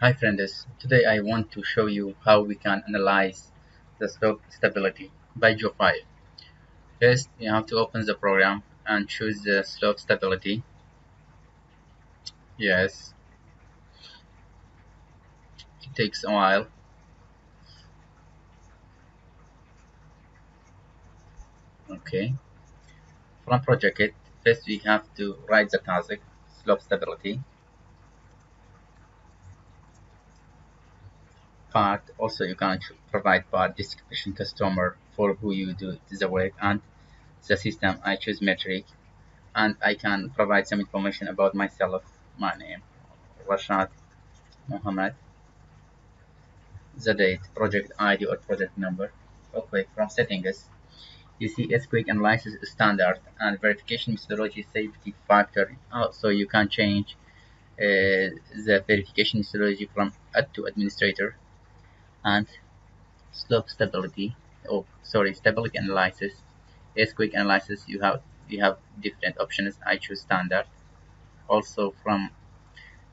Hi friends, today I want to show you how we can analyze the slope stability by GEO5. First, you have to open the program and choose the slope stability. Yes, it takes a while. Okay, from project first we have to write the task slope stability part also you can provide part description customer for who you do the work and the system. I choose metric and I can provide some information about myself my name Rashad Mohammed. The date project ID or project number okay from settings. You see earthquake analysis standard and verification methodology safety factor. Also you can change uh, the verification methodology from add to administrator and slope stability oh sorry stability analysis. Earthquake analysis you have you have different options. I choose standard. Also from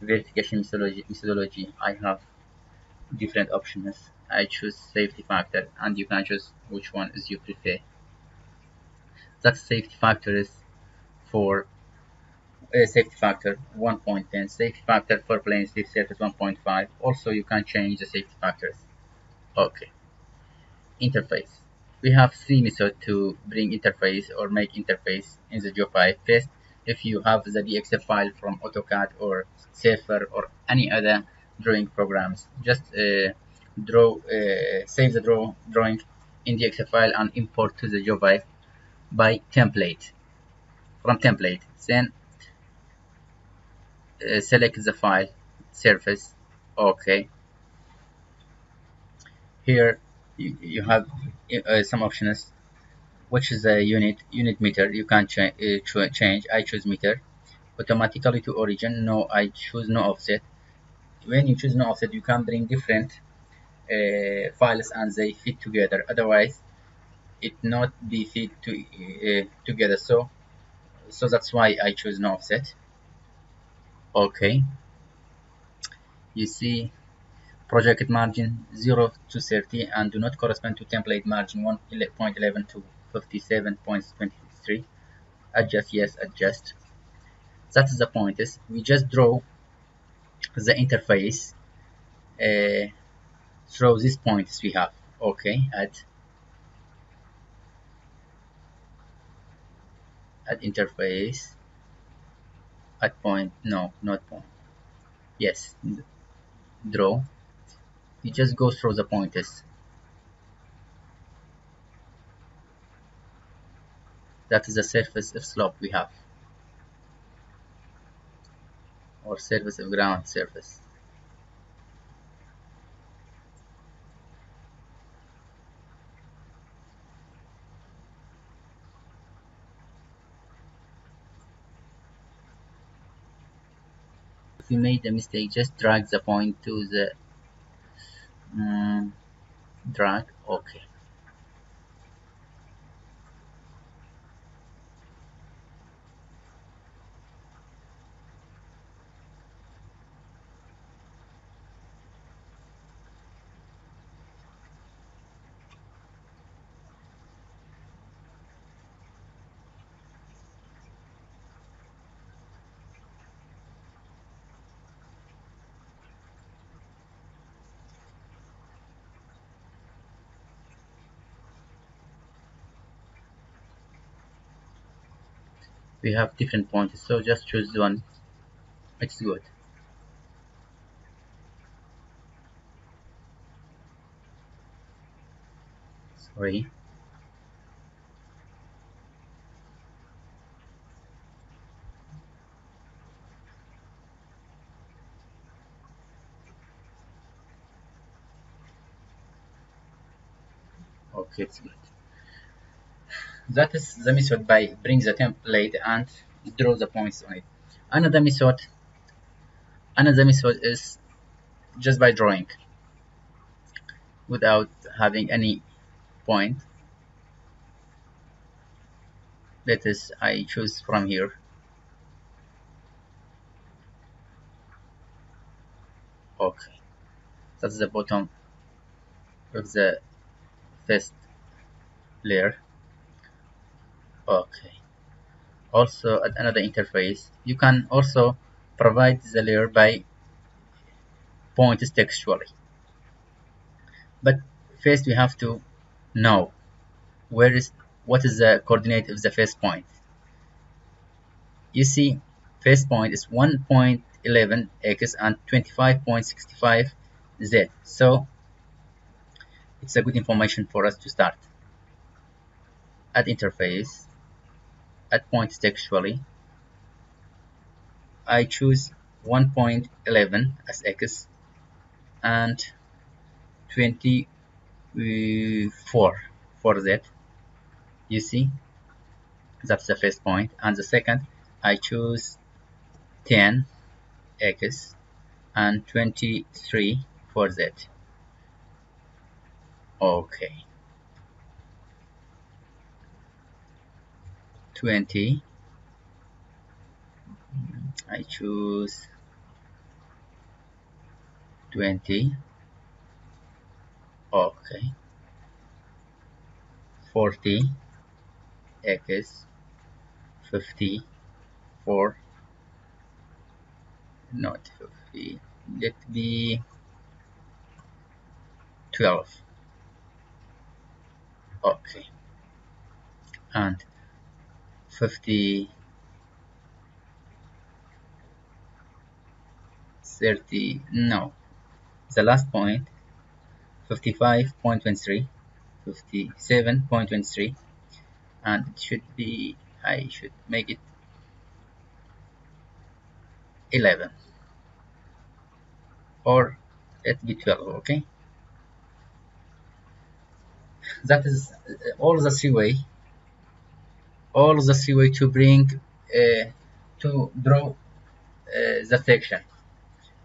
verification methodology, I have different options. I choose safety factor and you can choose which one is you prefer. That safety factor is for uh, safety factor 1.10 safety factor for plane safe surface 1.5 also you can change the safety factors okay. Interface. We have three methods to bring interface or make interface in the GEO5 first if you have the DXF file from AutoCAD or Safer or any other drawing programs just uh, draw uh, save the draw drawing in the DXF file and import to the GEO5 by template. From template then uh, select the file surface okay here you, you have uh, some options. Which is a unit unit meter? You can cha uh, change. I choose meter. Automatically to origin. No I choose no offset. When you choose no offset you can bring different uh, files and they fit together. Otherwise it not be fit to uh, together. So so that's why I choose no offset. Okay. You see project margin 0 to 30 and do not correspond to template margin 1.11 to 57.23 adjust yes adjust. That's the point is we just draw the interface uh, through these points we have okay add add interface at point no not point. Yes draw you just go through the pointers. That is the surface of slope we have. Or surface of ground surface. If you made a mistake just drag the point to the um, drag. Okay we have different points so just choose one it's good. Sorry. Okay it's good that is the method by bring the template and draw the points on it. Another method another method is just by drawing without having any point. That is I choose from here. Okay that's the bottom of the first layer okay. Also at another interface you can also provide the layer by points textually. But first we have to know where is what is the coordinate of the first point. You see first point is 1.11 x and 25.65 z. So it's a good information for us to start. At interface at points textually I choose 1.11 as x and 24 for z. You see that's the first point. point and the second I choose 10 x and 23 for z. Okay 20 I choose 20 okay. 40 x. 54 not 50 let be 12 okay. And 50 30 no. The last point 55.23 57.23 and it should be I should make it 11 or let be 12 okay? That is uh, all the three way all the way to bring uh, to draw uh, the section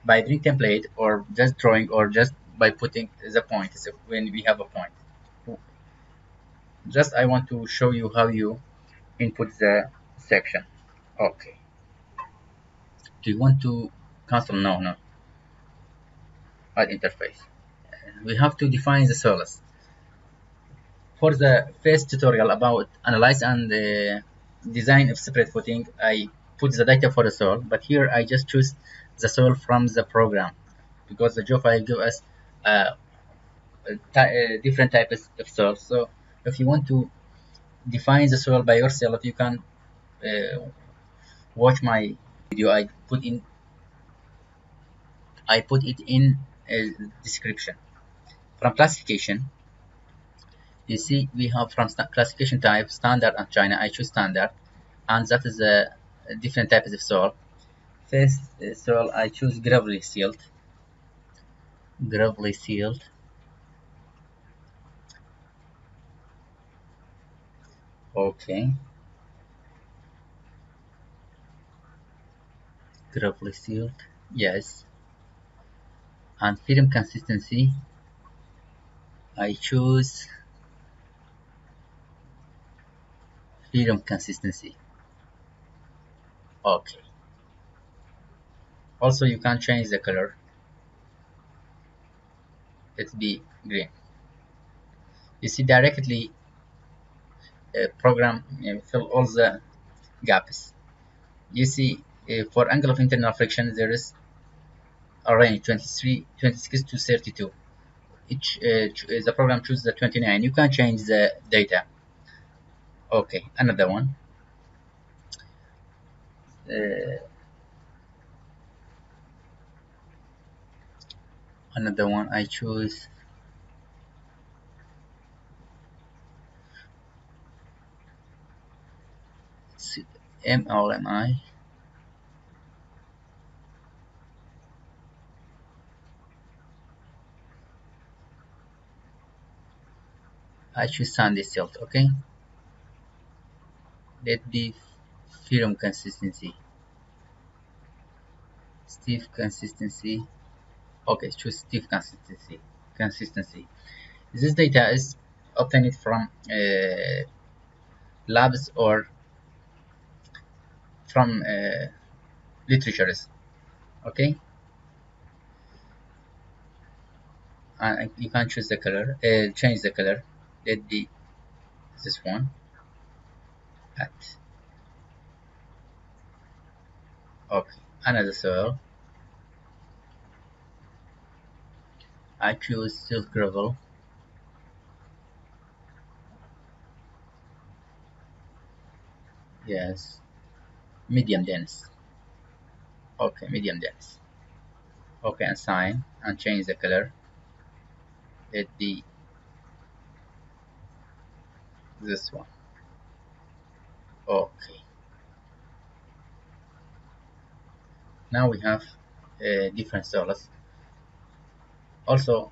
by doing template or just drawing or just by putting the point so when we have a point. Just I want to show you how you input the section. Okay. Do you want to cancel no no. Add interface. We have to define the source for the first tutorial about analyze and uh, design of separate footing I put the data for the soil but here I just choose the soil from the program. Because the job file give us uh, different types of soil so if you want to define the soil by yourself you can uh, watch my video. I put in I put it in a description. From classification you see we have from classification type standard and China. I choose standard and that is a different types of soil. First uh, soil I choose gravelly silt gravelly silt okay. Gravelly silt yes. And firm consistency. I choose firm consistency. Okay. Also you can change the color. Let's be green. You see directly uh, program uh, fill all the gaps. You see uh, for angle of internal friction there is a range 23 26 to 32 each uh, the program chooses the 29 you can change the data okay another one. Uh, another one I choose. MLMI I choose sandy silt okay let be firm consistency. Stiff consistency. Okay choose stiff consistency. Consistency. This data is obtained from uh, labs or from uh, literatures. Okay? And you can choose the color uh, change the color. Let the this one at. Okay another soil I choose silt gravel yes. Medium dense. Okay medium dense. Okay assign and change the color. Let the this one okay. Now we have uh, different soils also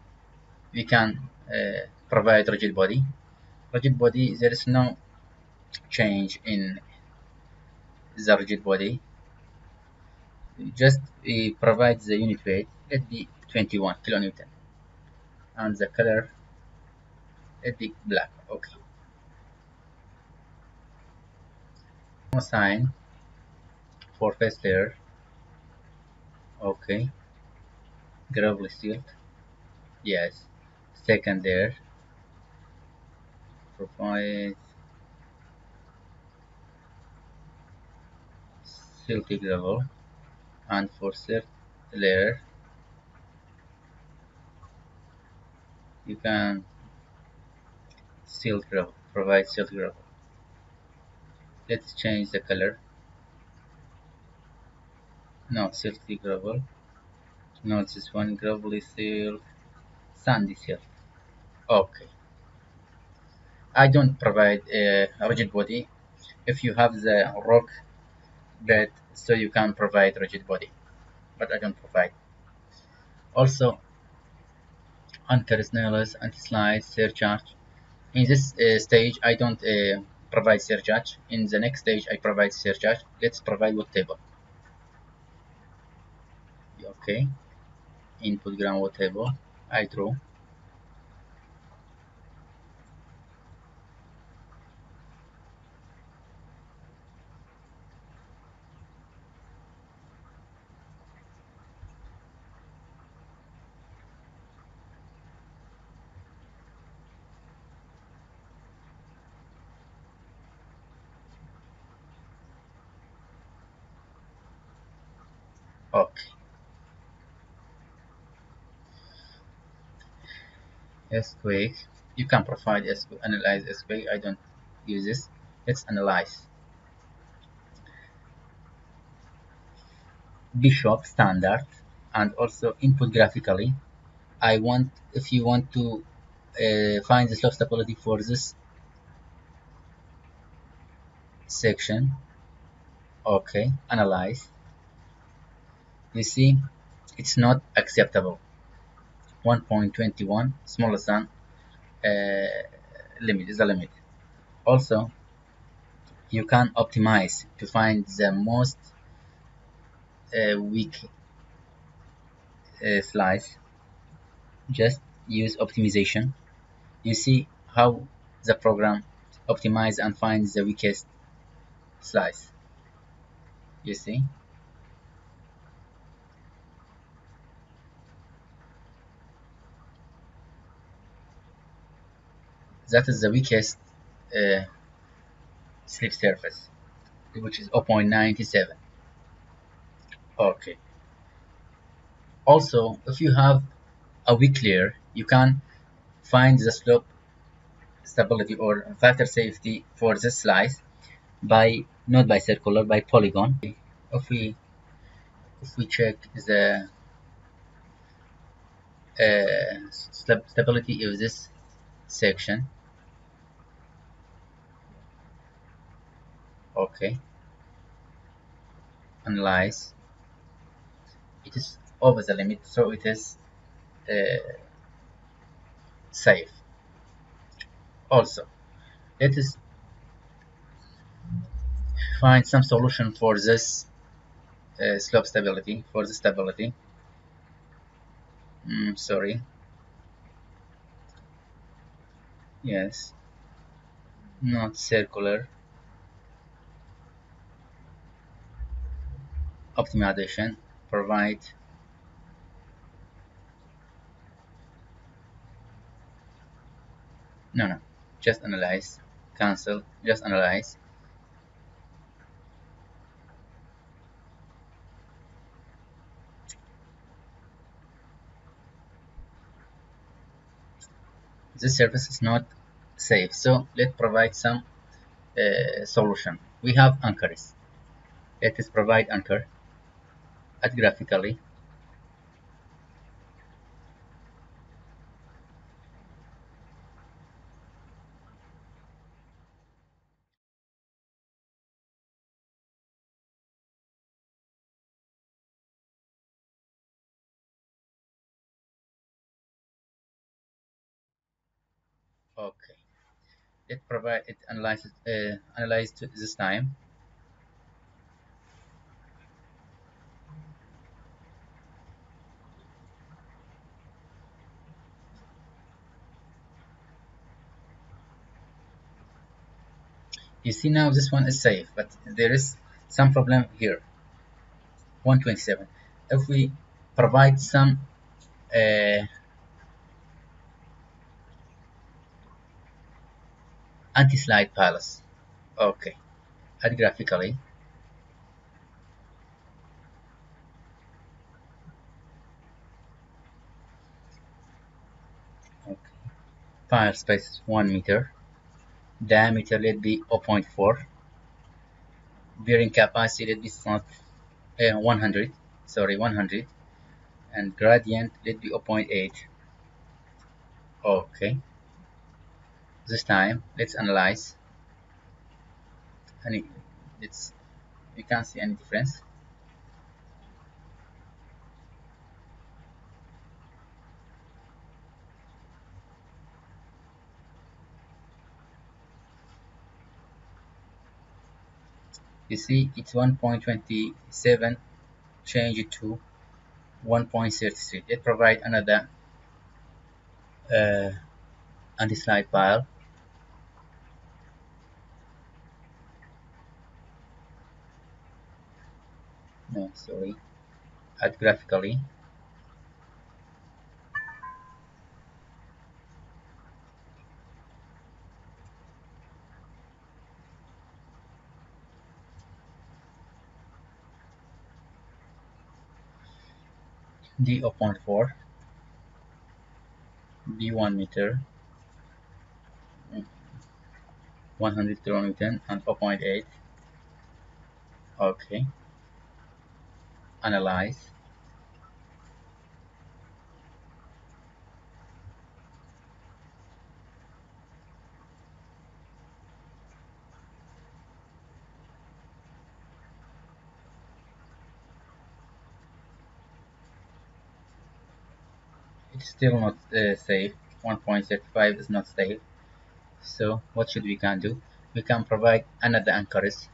we can uh, provide rigid body. Rigid body there is no change in the rigid body. Just we provide the unit weight. Let be 21 kilonewton. And the color let be black. Okay sign for first layer okay. Gravel silt yes. Second layer provide silty gravel. And for third layer you can silt gravel. Provide silt gravel let's change the color. No silty gravel. No this one gravelly silt sandy silt okay. I don't provide a rigid body. If you have the rock bed so you can provide rigid body. But I don't provide. Also anchor nails anti-slide surcharge. In this uh, stage I don't uh, provide surcharge in the next stage I provide surcharge let's provide wood table. Okay. Input ground wood table. I draw okay earthquake you can provide analyze earthquake I don't use this. Let's analyze. Bishop standard and also input graphically. I want if you want to uh, find the slope stability for this section okay analyze. You see it's not acceptable 1.21 smaller than uh, limit is the limit. Also you can optimize to find the most uh, weak uh, slice. Just use optimization. You see how the program optimize and finds the weakest slice. You see that is the weakest uh, slip surface which is 0.97 okay. Also if you have a weak layer you can find the slope stability or factor safety for this slice by not by circular by polygon. If we if we check the uh, stability of this section okay. Analyze. It is over the limit so it is uh, safe. Also let us find some solution for this uh, slope stability for the stability. Mm, sorry. Yes. Not circular optimization provide no no. Just analyze cancel just analyze. This service is not safe so let's provide some uh, solution. We have anchors let us provide anchor add graphically. Okay. It provide it uh, analyzed this time you see now this one is safe but there is some problem here. 127 if we provide some uh, anti-slide piles. Okay. Add graphically. Okay. File space 1 meter diameter let be 0.4 bearing capacity let be uh, 100 sorry 100 and gradient let be 0.8 okay. This time let's analyze. Any it's you can't see any difference you see it's 1.27 change it to 1.33 it provide another uh, anti-slide pile no sorry. Add graphically d 0.4 b 1 meter. 100 kilonewton and 0.8 okay. Analyze still not uh, safe. 1.35 is not safe. So what should we can do? We can provide another anchors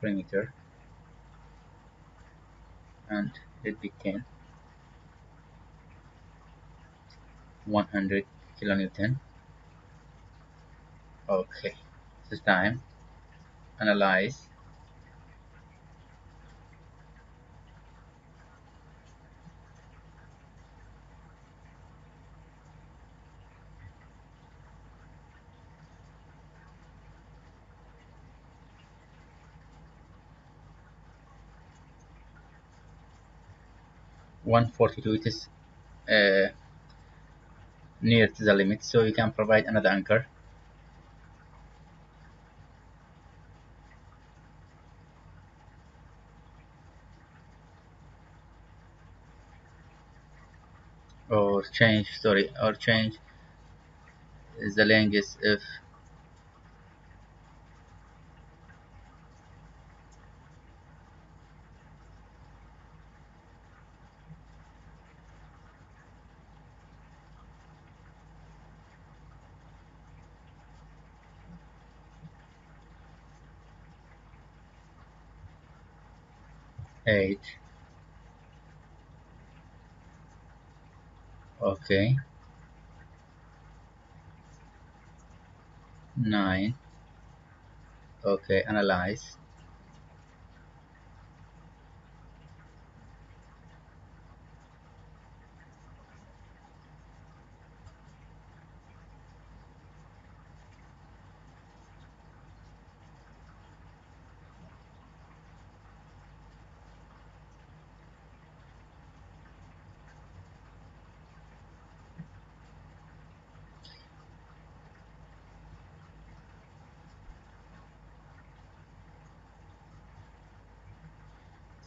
perimeter and let be 10 100 kilonewton okay. This time. Analyze. One forty two it is uh, near to the limit so you can provide another anchor or change sorry or change the language if eight okay. Nine. Okay analyze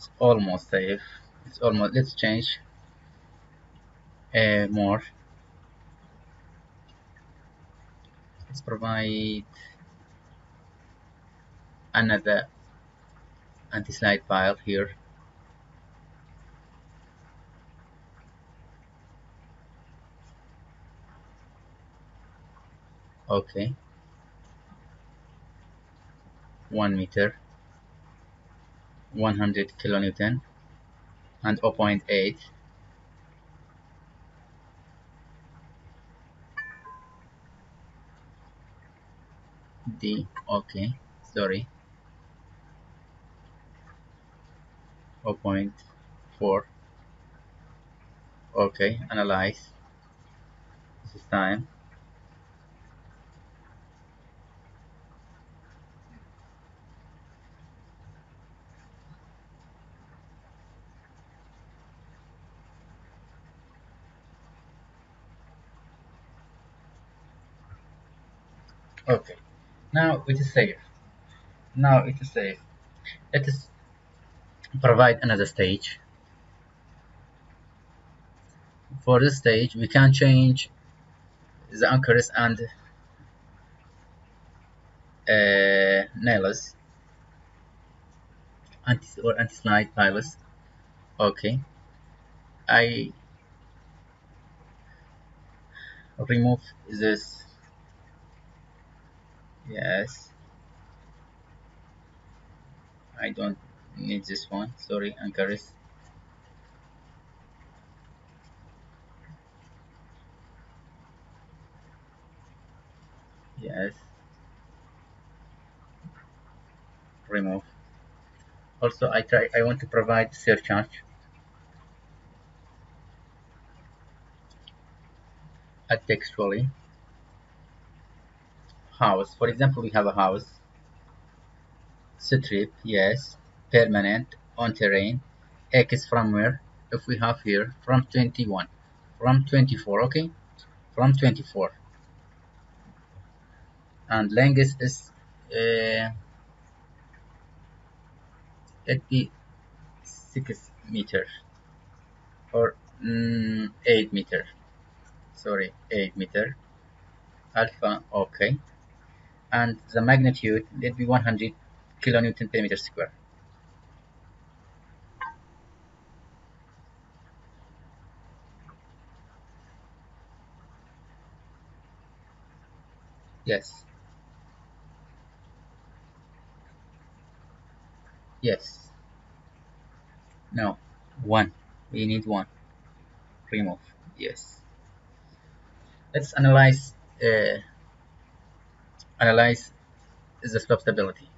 it's almost safe. It's almost let's change uh, more. Let's provide another anti-slide pile here. Okay. 1 meter 100 kilonewton and 0.8 D okay sorry. 0.4 okay analyze. This is time okay now it is safe. Now it is safe. Let us provide another stage. For this stage we can change the anchors and uh, nails. Anti or anti-slide pilots okay. I remove this yes. I don't need this one. Sorry anchors yes. Remove. Also I try I want to provide surcharge. Textually house. For example we have a house strip yes permanent on terrain x from where? If we have here from 21 from 24 okay? From 24 and length is uh, be 6 meter or mm, 8 meter. Sorry 8 meter. Alpha okay and the magnitude let be 100 kilonewton per meter square. Yes. Yes. No one. We need one. Remove yes. Let's analyze uh, analyze the slope stability.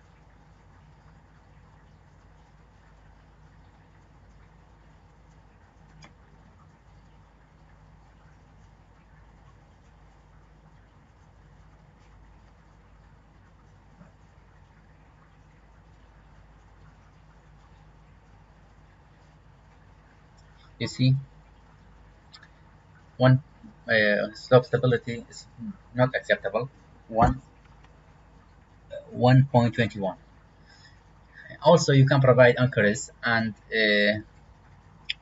You see one uh, slope stability is not acceptable. One 1.21 also you can provide anchors and uh,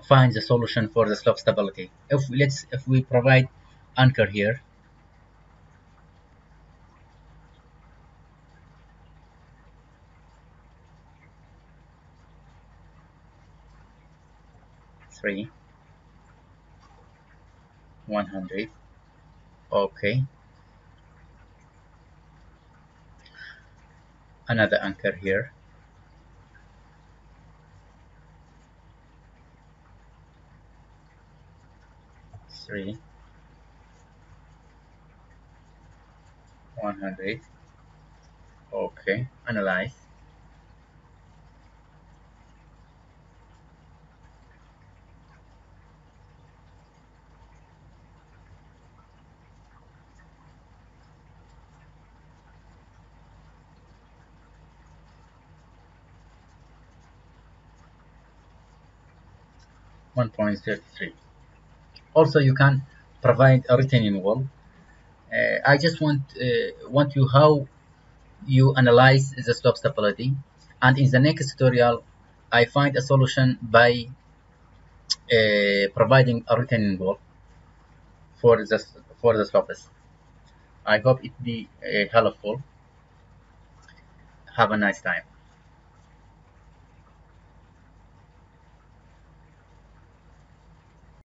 find the solution for the slope stability. If let's if we provide anchor here. Three. 100 okay another anchor here. Three. 100 okay analyze one point thirty three also you can provide a retaining wall uh, I just want uh, want you how you analyze the slope stability and in the next tutorial I find a solution by uh, providing a retaining wall for the for the slopes I hope it be uh, helpful. Have a nice time